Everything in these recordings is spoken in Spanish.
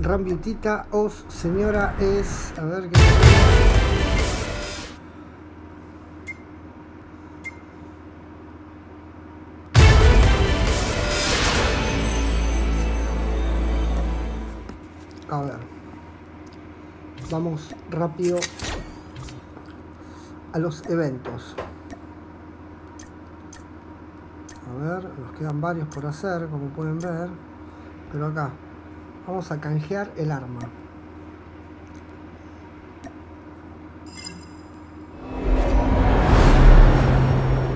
Rambiutita Os, señora es. A ver qué. A ver. Vamos rápido a los eventos. A ver, nos quedan varios por hacer, como pueden ver. Pero acá, vamos a canjear el arma.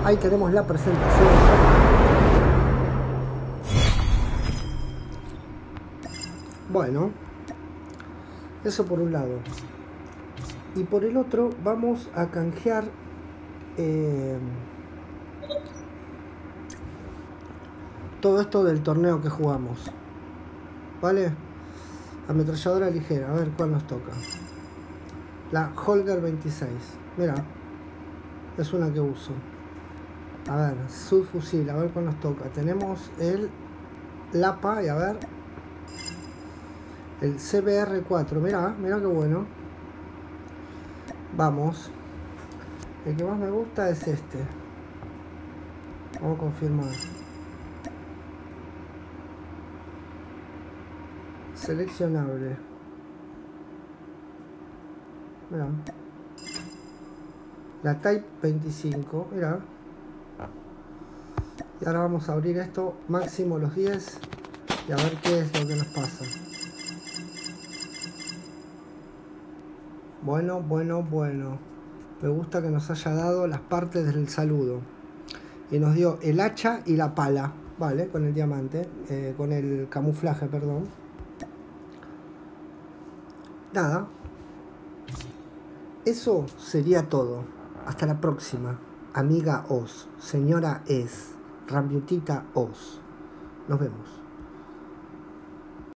Ahí tenemos la presentación. Bueno, eso por un lado. Y por el otro vamos a canjear eh, todo esto del torneo que jugamos. ¿Vale? Ametralladora ligera, a ver cuál nos toca. La Holger 26. Mira, es una que uso. A ver, subfusil, a ver cuál nos toca. Tenemos el Lapa y a ver. El CBR4, mira, mira qué bueno. Vamos. El que más me gusta es este. Vamos a confirmar. Seleccionable. Mira. La Type 25. Mira. Y ahora vamos a abrir esto máximo los 10 y a ver qué es lo que nos pasa. Bueno, bueno, bueno. Me gusta que nos haya dado las partes del saludo. Y nos dio el hacha y la pala. Vale, con el diamante. Eh, con el camuflaje, perdón. Nada. Eso sería todo. Hasta la próxima. Amiga Os. Señora Es. Rambiutita Os. Nos vemos.